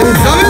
Rıza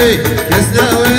ey, kesne